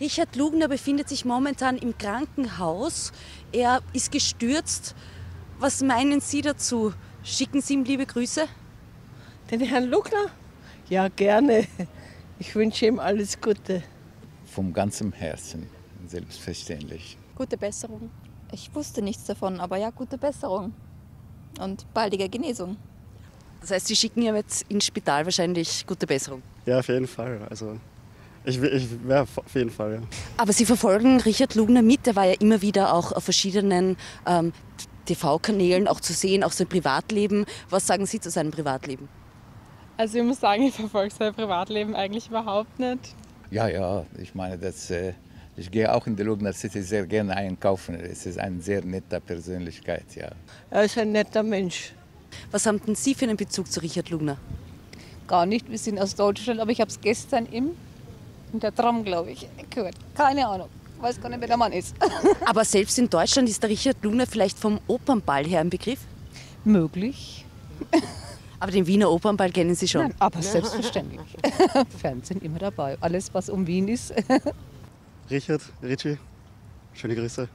Richard Lugner befindet sich momentan im Krankenhaus. Er ist gestürzt. Was meinen Sie dazu? Schicken Sie ihm liebe Grüße? Den Herrn Lugner? Ja, gerne. Ich wünsche ihm alles Gute. Vom ganzen Herzen, selbstverständlich. Gute Besserung. Ich wusste nichts davon, aber ja, gute Besserung. Und baldige Genesung. Das heißt, Sie schicken ihm jetzt ins Spital wahrscheinlich gute Besserung. Ja, auf jeden Fall. Also ich, ich wäre auf jeden Fall, ja. Aber Sie verfolgen Richard Lugner mit, der war ja immer wieder auch auf verschiedenen ähm, TV-Kanälen auch zu sehen, auch sein Privatleben. Was sagen Sie zu seinem Privatleben? Also ich muss sagen, ich verfolge sein Privatleben eigentlich überhaupt nicht. Ja, ja, ich meine, das, äh, ich gehe auch in die Lugner City sehr gerne einkaufen. Es ist eine sehr nette Persönlichkeit, ja. Er ist ein netter Mensch. Was haben denn Sie für einen Bezug zu Richard Lugner? Gar nicht, wir sind aus Deutschland, aber ich habe es gestern im, in der Tram, glaube ich, gehört. Keine Ahnung, weiß gar nicht, wer der Mann ist. Aber selbst in Deutschland ist der Richard Lugner vielleicht vom Opernball her ein Begriff? Möglich. Aber den Wiener Opernball kennen Sie schon. Nein, aber selbstverständlich. Fernsehen immer dabei. Alles, was um Wien ist. Richard, Richie, schöne Grüße.